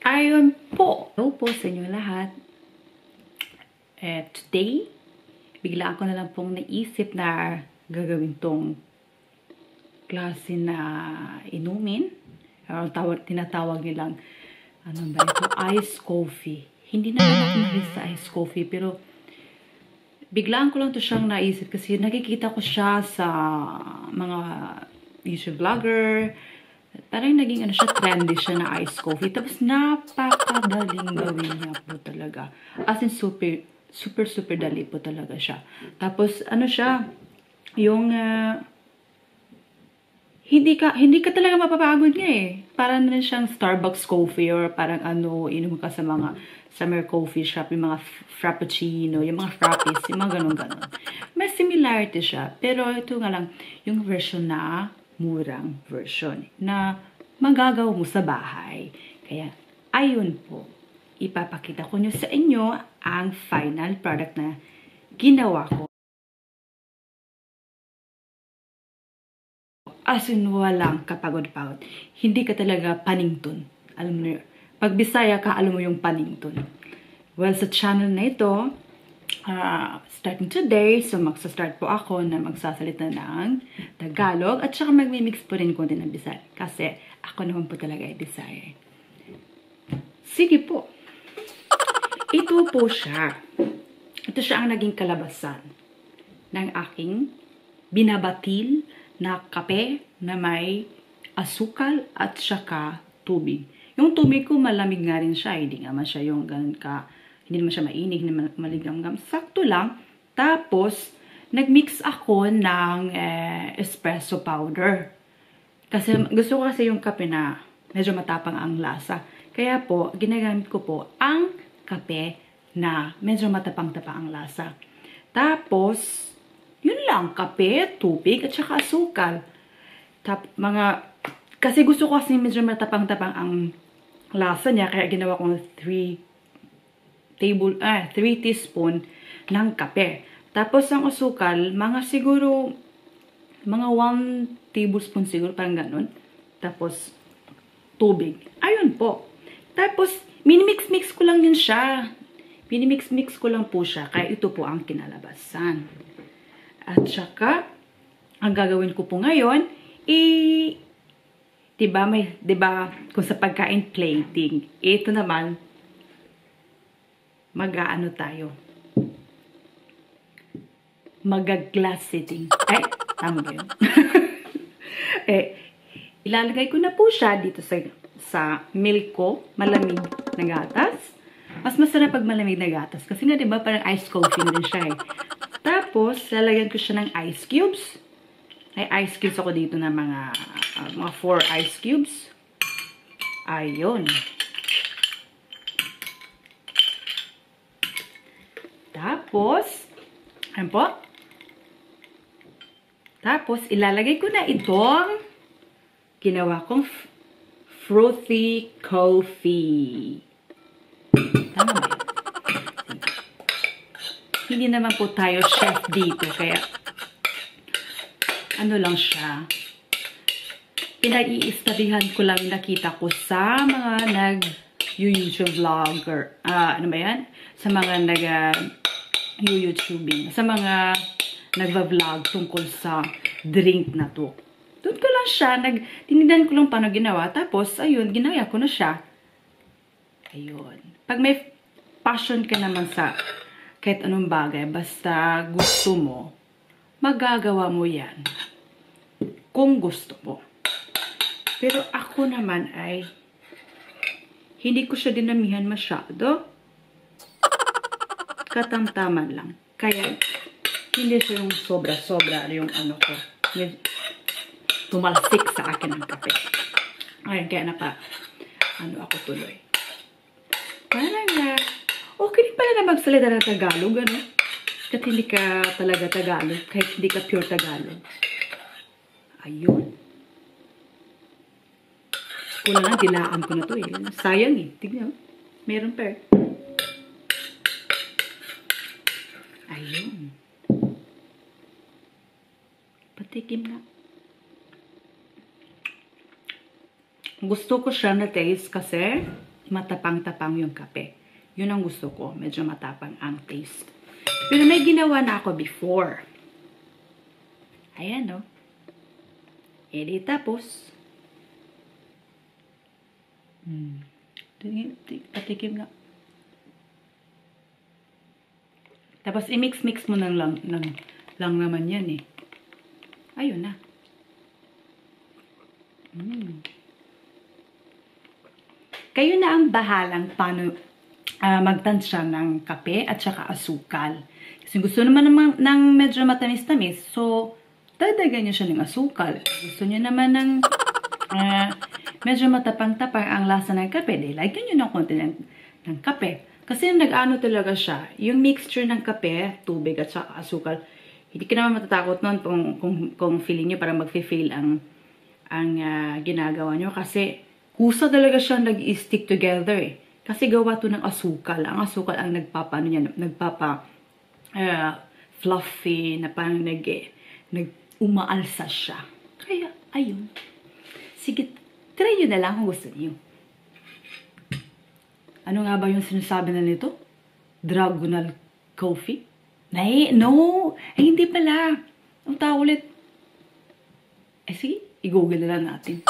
Ayun po. Hello po sa inyo lahat. Eh, today, bigla ako na lang pong naisip na gagawin tong klase na inumin. Or tawag, tinatawag nilang, ano ba ito, iced coffee. Hindi ako narin sa iced coffee, pero biglaan ko lang to siyang naisip kasi nakikita ko siya sa mga YouTube vlogger, parang naging ano siya, trendy siya na iced coffee. Tapos napakadaling gawin niya po talaga. As in super, super, super dali po talaga siya. Tapos ano siya, yung uh, hindi ka hindi ka talaga mapapagod niya eh. Parang na siyang Starbucks coffee or parang ano, inom ka sa mga summer coffee shop, yung mga frappuccino, yung mga frappes, yung mga ganun-ganun. May similarity siya. Pero ito nga lang, yung version na murang version na magagawa mo sa bahay. Kaya, ayun po, ipapakita ko nyo sa inyo ang final product na ginawa ko. As in, walang kapagod-pagod. Hindi ka talaga panington. Alam mo yun. Pag Bisaya ka, alam mo yung panington. Well, sa channel na ito, uh, starting today, so magsa-start po ako na magsasalita ng Tagalog at saka magmi-mix po rin konti ng Bisaya kasi ako naman po talaga ay Bisaya. Sige po. Ito po siya. Ito siya ang naging kalabasan ng aking binabatil na kape na may asukal at saka tubig. Yung tubig ko malamig nga rin siya, hindi nga man siya yung ganun ka hindi naman siya mainig, hindi maligamgam. Sakto lang. Tapos, nagmix ako ng eh, espresso powder. Kasi gusto ko kasi yung kape na medyo matapang ang lasa. Kaya po, ginagamit ko po ang kape na medyo matapang-tapang ang lasa. Tapos, yun lang, kape, tubig, at saka asukal. Tap, mga, kasi gusto ko kasi medyo matapang-tapang ang lasa niya, kaya ginawa ko 3 table, ah, 3 teaspoon ng kape. Tapos ang asukal, mga siguro, mga 1 tablespoon siguro, parang ganun. Tapos, tubig. Ayun po. Tapos, minimix-mix ko lang yun siya. Minimix-mix ko lang po siya. Kaya ito po ang kinalabasan. At saka, ang gagawin ko po ngayon, i... Diba, may, diba, kung sa pagkain plating, ito naman, mag-aano tayo. Mag-glass sitting. Ay, tama yun? eh, ilalagay ko na po siya dito sa, sa milk ko, malamig na gatas. Mas masarap pag malamig na gatas. Kasi nga, di ba, parang ice coffee na rin siya eh. Tapos, lalagyan ko siya ng ice cubes. Ay, ice cubes ako dito na mga, uh, mga 4 ice cubes. Ayun. Tapos, ano po? Tapos, ilalagay ko na itong ginawa kong frothy coffee. Tama ba Hindi naman po tayo chef dito, kaya ano lang siya. Pinag-iistabihan ko lang nakita ko sa mga nag-YouTube vlogger. Ah, ano ba yan? Sa mga nag- YouTubing. Sa mga nagva-vlog tungkol sa drink na to. Doon ko lang siya, nag, tinidan ko lang paano ginawa. Tapos, ayun, ginaya ko na siya. Ayun. Pag may passion ka naman sa kahit anong bagay, basta gusto mo, magagawa mo yan. Kung gusto mo. Pero ako naman ay hindi ko siya dinamihan masyado katamtaman lang. Kaya, hindi siya yung sobra-sobra yung ano ko. Tumalsik sa akin ang kape. Ayun, kaya naka, ano ako tuloy. Parang na, okay din pala na magsalita ng Tagalog, ano? Kahit hindi ka talaga Tagalog, kahit hindi ka pure Tagalog. Ayun. Kulang lang, dilaan ko na to eh. Sayang eh. Tignan, meron pa eh. Ayun. Patikim na. Gusto ko siya na taste kasi matapang-tapang yung kape. Yun ang gusto ko. Medyo matapang ang taste. Pero may ginawa na ako before. Ayan, no? E di tapos. Hmm. Patikim nga. Tapos i-mix-mix mo ng lang, ng, lang naman yan eh. Ayun na. Mm. Kayo na ang bahalang paano ah, magtansya ng kape at saka asukal. Kasi gusto naman naman ng medyo matamis-tamis, so dadagan niyo siya ng asukal. Gusto niyo naman ng ah, medyo matapang-tapang ang lasa ng kape, di lagyan niyo ng konti ng, ng kape. Kasi nag-ano talaga siya, yung mixture ng kape, tubig at saka asukal, hindi ka naman matatakot nun kung, kung, kung feeling niyo parang mag-feel ang, ang ah, ginagawa niyo. Kasi kusa talaga siya nag-stick together eh. Kasi gawa to ng asukal. Ang asukal ang nagpapa, ano niya, nagpapa ah, fluffy, na parang nag, nag umaalsa siya. Kaya, ayun. Sige, try nyo na lang kung gusto niyo. Ano nga ba yung sinasabi na nito? Dragonal coffee? Nay, no! Ay, hindi pala. Ang tawag ulit. Eh, sige, i-google na lang natin.